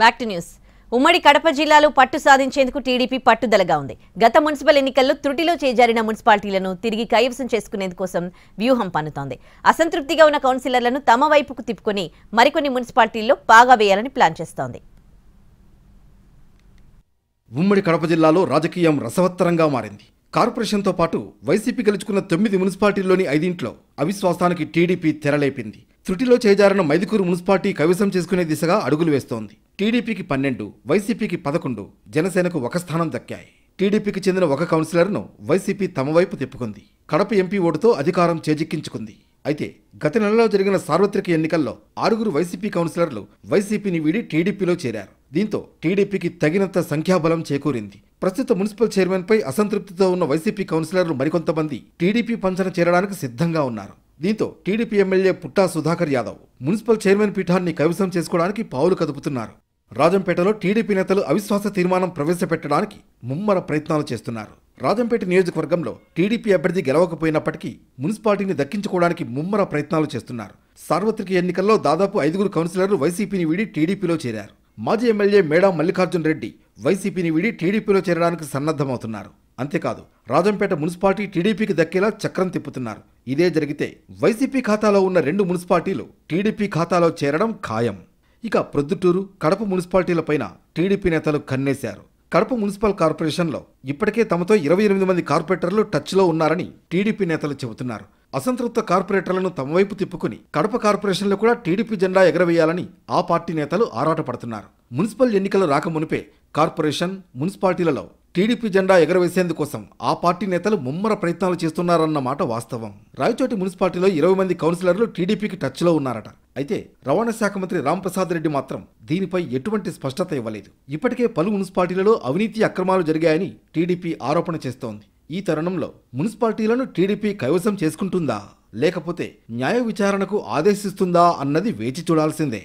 Back to news. ఉమ్మడి కడప జిల్లాలో పట్టు సాధించేందుకు టీడీపీ పట్టుదలగా ఉంది. గత మున్సిపల్ ఎన్నికల్లో త్రుటిలో చేజారిన మున్సిపాలిటీలను తిరిగి కైవసం చేసుకునేందుకోసం వ్యూహం పన్నుతోంది. అసంతృప్తిగా ఉన్న కౌన్సిలర్లను తమ వైపుకు తిప్పుకొని మరికొన్ని మున్సిపాలిటీల్లో పాగా వేయాలని ప్లాన్ చేస్తోంది. ఉమ్మడి కడప జిల్లాలో రాజకీయం రసవత్తరంగా మారింది. కార్పొరేషన్తో పాటు వైసీపీ గెలుచుకున్న తొమ్మిది మున్సిపాలిటీల్లోని ఐదింట్లో అవిశ్వాసానికి టీడీపీ తెరలేపింది. త్రుటిలో చేజారిన మైదుకూరు మున్సిపాలిటీ కైవసం చేసుకునే దిశగా అడుగులు వేస్తోంది. టీడీపీకి పన్నెండు వైసీపీకి పదకొండు జనసేనకు ఒక స్థానం దక్కాయి. టీడీపీకి చెందిన ఒక కౌన్సిలర్ను వైసీపీ తమ వైపు తిప్పుకుంది. కడప ఎంపీ ఓటుతో అధికారం చేజిక్కించుకుంది. అయితే గత నెలలో జరిగిన సార్వత్రిక ఎన్నికల్లో ఆరుగురు వైసీపీ కౌన్సిలర్లు వైసీపీని వీడి టీడీపీలో చేరారు. దీంతో టీడీపీకి తగినంత సంఖ్యాబలం చేకూరింది. ప్రస్తుత మున్సిపల్ చైర్మన్పై అసంతృప్తితో ఉన్న వైసీపీ కౌన్సిలర్లు మరికొంతమంది టీడీపీ పంచన చేరడానికి సిద్ధంగా ఉన్నారు. దీంతో TDP MLA Putta Sudhakar Yadav municipal chairman పీఠాన్ని కైవసం చేసుకోవడానికి పావులు కదుపుతున్నారు. రాజంపేటలో టీడీపీ నేతలు అవిశ్వాస తీర్మానం ప్రవేశపెట్టడానికి ముమ్మర ప్రయత్నాలు చేస్తున్నారు. రాజంపేట నియోజకవర్గంలో టీడీపీ అభ్యర్థి గెలవకపోయినప్పటికీ మున్సిపాలిటీని దక్కించుకోవడానికి ముమ్మర ప్రయత్నాలు చేస్తున్నారు. సార్వత్రిక ఎన్నికల్లో దాదాపు ఐదుగురు కౌన్సిలర్లు వైసీపీని వీడి టీడీపీలో చేరారు. మాజీ ఎమ్మెల్యే మేడా మల్లికార్జున్ రెడ్డి వైసీపీని వీడి టీడీపీలో చేరడానికి సన్నద్ధమవుతున్నారు. అంతేకాదు రాజంపేట మున్సిపాలిటీ టీడీపీకి దక్కేలా చక్రం తిప్పుతున్నారు. ఇదే జరిగితే వైసీపీ ఖాతాలో ఉన్న రెండు మున్సిపాలిటీలు టీడీపీ ఖాతాలో చేరడం ఖాయం. ఇక ప్రొద్దుటూరు కడప మున్సిపాలిటీలపైన టీడీపీ నేతలు కన్నేశారు. కడప మున్సిపల్ కార్పొరేషన్లో ఇప్పటికే తమతో ఇరవై ఎనిమిది మంది కార్పొరేటర్లు టచ్లో ఉన్నారని టీడీపీ నేతలు చెబుతున్నారు. అసంతృప్త కార్పొరేటర్లను తమ వైపు తిప్పుకుని కడప కార్పొరేషన్లో కూడా టీడీపీ జెండా ఎగరవేయాలని ఆ పార్టీ నేతలు ఆరాటపడుతున్నారు. మున్సిపల్ ఎన్నికలు రాకమునిపే కార్పొరేషన్ మున్సిపాలిటీలలో టీడీపీ జెండా ఎగరవేసేందుకోసం ఆ పార్టీ నేతలు ముమ్మర ప్రయత్నాలు చేస్తున్నారన్న మాట వాస్తవం. రాయచోటి మున్సిపాలిటీలో ఇరవై మంది కౌన్సిలర్లు టీడీపీకి టచ్లో ఉన్నారట. అయితే రవాణా శాఖ మంత్రి రాంప్రసాద్ రెడ్డి మాత్రం దీనిపై ఎటువంటి స్పష్టత ఇవ్వలేదు. ఇప్పటికే పలు మున్సిపాలిటీలలో అవినీతి అక్రమాలు జరిగాయని టీడీపీ ఆరోపణ చేస్తోంది. ఈ తరుణంలో మున్సిపాలిటీలను టీడీపీ కైవసం చేసుకుంటుందా? లేకపోతే న్యాయ విచారణకు ఆదేశిస్తుందా అన్నది వేచి చూడాల్సిందే.